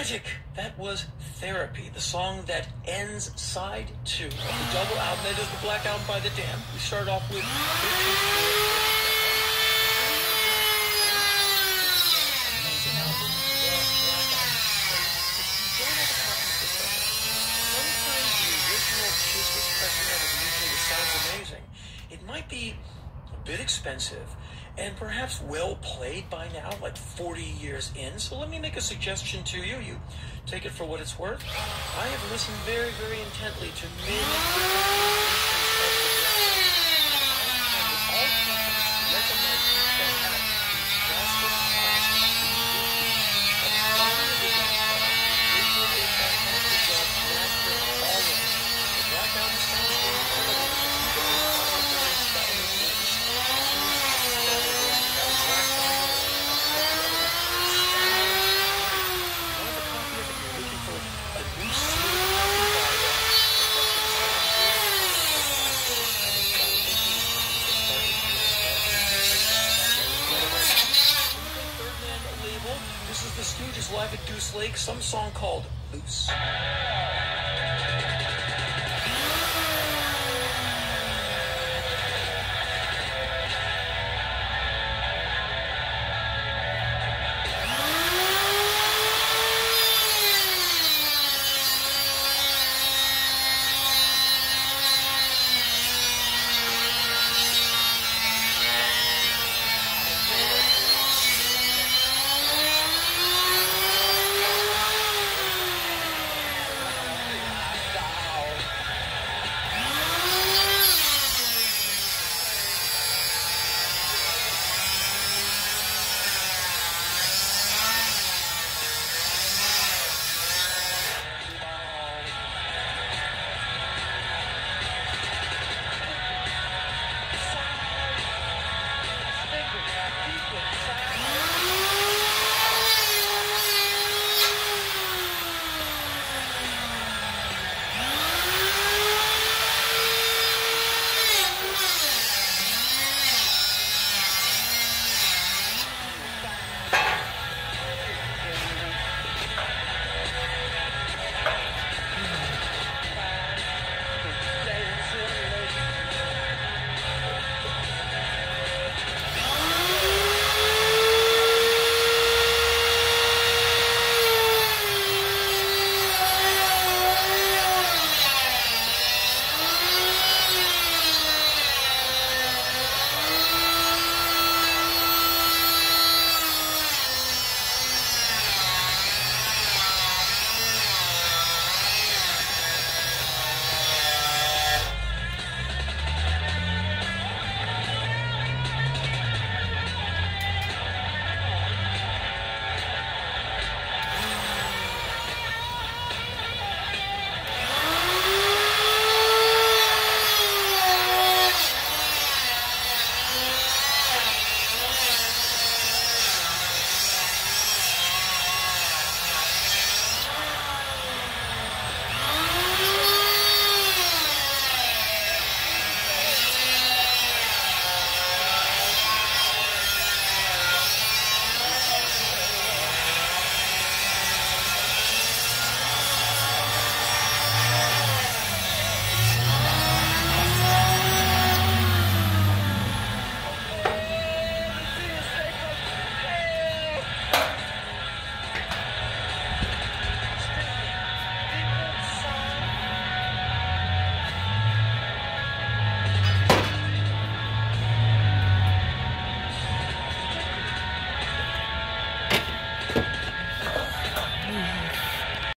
Phonetic, that was Therapy, the song that ends side two of the double album. That is the Black Album by The Damned. We start off with. It might be a bit expensive and perhaps well played by now, like 40 years in. So let me make a suggestion to you. You take it for what it's worth. I have listened very, very intently to many different renditions of the Black Album. I would all recommend you check out the drastic plastic reissue of Song of the Black Album. They did a fantastic job mastering all of it. The Black Album sounds incredible. There's a few different contemporaries that were released. This is the Stooges live at Goose Lake, some song called Loose.